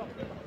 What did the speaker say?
Gracias.